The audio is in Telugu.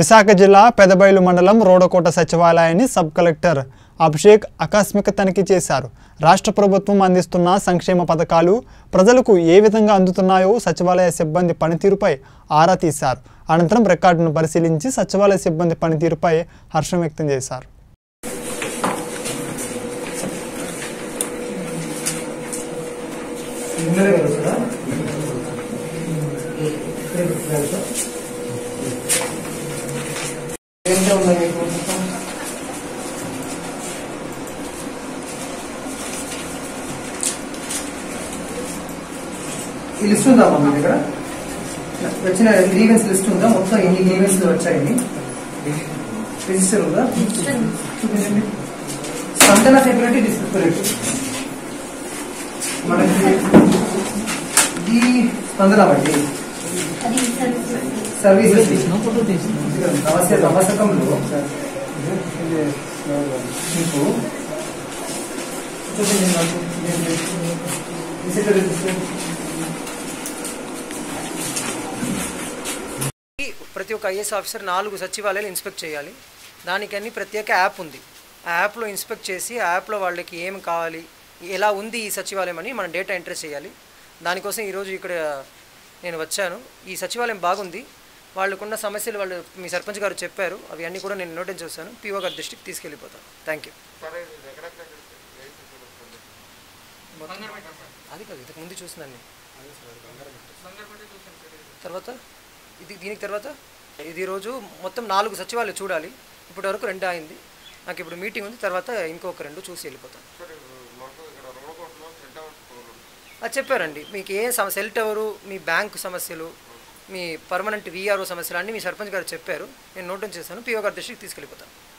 విశాఖ జిల్లా పెదబైలు మండలం రోడకోట సచివాలయాన్ని సబ్ కలెక్టర్ అభిషేక్ ఆకస్మిక తనిఖీ చేశారు. రాష్ట్ర ప్రభుత్వం అందిస్తున్న సంక్షేమ పథకాలు ప్రజలకు ఏ విధంగా అందుతున్నాయో సచివాలయ సిబ్బంది పనితీరుపై ఆరా తీశారు. అనంతరం రికార్డును పరిశీలించి సచివాలయ సిబ్బంది పనితీరుపై హర్షం వ్యక్తం చేశారు. ఏంటో ఉందా మీకు ఈ లిస్ట్ ఉందా మీ దగ్గర? వచ్చిన గ్రీవెన్స్ లిస్ట్ ఉందా? మొత్తం ఎన్ని గ్రీవెన్స్ వచ్చాయని? రిజిస్టర్ ఉందా? చూపించండి. సంతన సెక్యూరిటీ డిస్ట్రిక్ట్ మనకి ఈ స్పందన బట్టి సర్వీసెస్ నమస్తే నమస్కంలో మీకు. ప్రతి ఒక్క ఐఏఎస్ ఆఫీసర్ నాలుగు సచివాలయాలు ఇన్స్పెక్ట్ చేయాలి. దానికని ప్రత్యేక యాప్ ఉంది. ఆ యాప్లో ఇన్స్పెక్ట్ చేసి ఆ యాప్లో వాళ్ళకి ఏం కావాలి ఎలా ఉంది ఈ సచివాలయం అని మనం డేటా ఎంటర్ చేయాలి. దానికోసం ఈరోజు ఇక్కడ నేను వచ్చాను. ఈ సచివాలయం బాగుంది. వాళ్ళకున్న సమస్యలు వాళ్ళు మీ సర్పంచ్ గారు చెప్పారు అవి అన్నీ కూడా నేను నోట్ చేస్తాను పీఓ గారి దృష్టికి తీసుకెళ్ళిపోతాను. థ్యాంక్ యూ అది కాదు ఇంతకు ముందు చూస్తున్నాను నేను తర్వాత? ఇది దీనికి తర్వాత? ఇది రోజు మొత్తం నాలుగు సచివాలయాలు చూడాలి. ఇప్పటి వరకు రెండు అయింది నాకు ఇప్పుడు మీటింగ్ ఉంది. తర్వాత ఇంకొక రెండు చూసి వెళ్ళిపోతాను. అది చెప్పారండి. మీకు ఏ సమస్య సెల్ టవరు మీ బ్యాంకు సమస్యలు మీ పర్మనెంట్ వీఆర్ఓ సమస్యలు అన్నీ మీ సర్పంచ్ గారు చెప్పారు. నేను నోట్ చేశాను. పీఓ గారి దృష్టికి తీసుకెళ్ళిపోతాను.